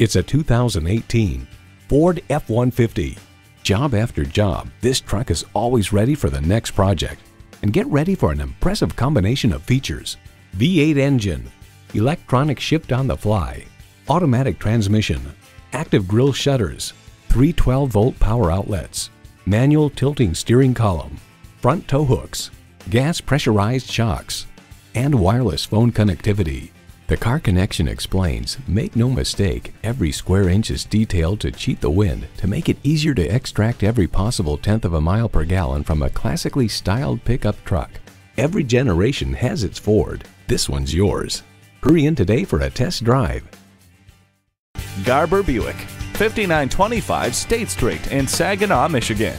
It's a 2018 Ford F-150. Job after job, this truck is always ready for the next project. And get ready for an impressive combination of features. V8 engine, electronic shift on the fly, automatic transmission, active grille shutters, three 12-volt power outlets, manual tilting steering column, front tow hooks, gas pressurized shocks, and wireless phone connectivity. The Car Connection explains, make no mistake, every square inch is detailed to cheat the wind to make it easier to extract every possible tenth of a mile per gallon from a classically styled pickup truck. Every generation has its Ford. This one's yours. Hurry in today for a test drive. Garber Buick, 5925 State Street in Saginaw, Michigan.